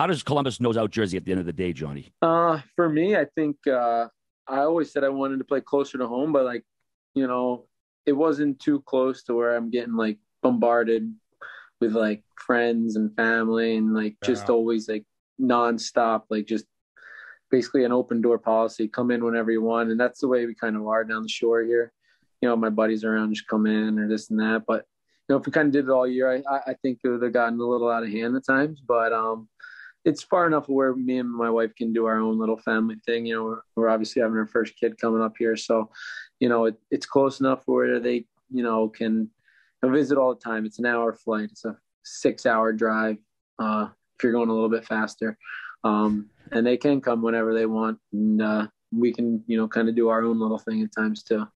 how does Columbus nose out Jersey at the end of the day, Johnny? Uh, for me, I think uh, I always said I wanted to play closer to home, but like, you know, it wasn't too close to where I'm getting like bombarded with like friends and family and like just always like nonstop, like just basically an open door policy. Come in whenever you want, and that's the way we kind of are down the shore here. You know, my buddies around just come in or this and that. But you know, if we kind of did it all year, I I think it would have gotten a little out of hand at times. But um, it's far enough where me and my wife can do our own little family thing. You know, we're, we're obviously having our first kid coming up here, so you know it, it's close enough where they you know can visit all the time. It's an hour flight. It's a six hour drive uh, if you're going a little bit faster. Um, and they can come whenever they want. And uh, we can, you know, kind of do our own little thing at times too.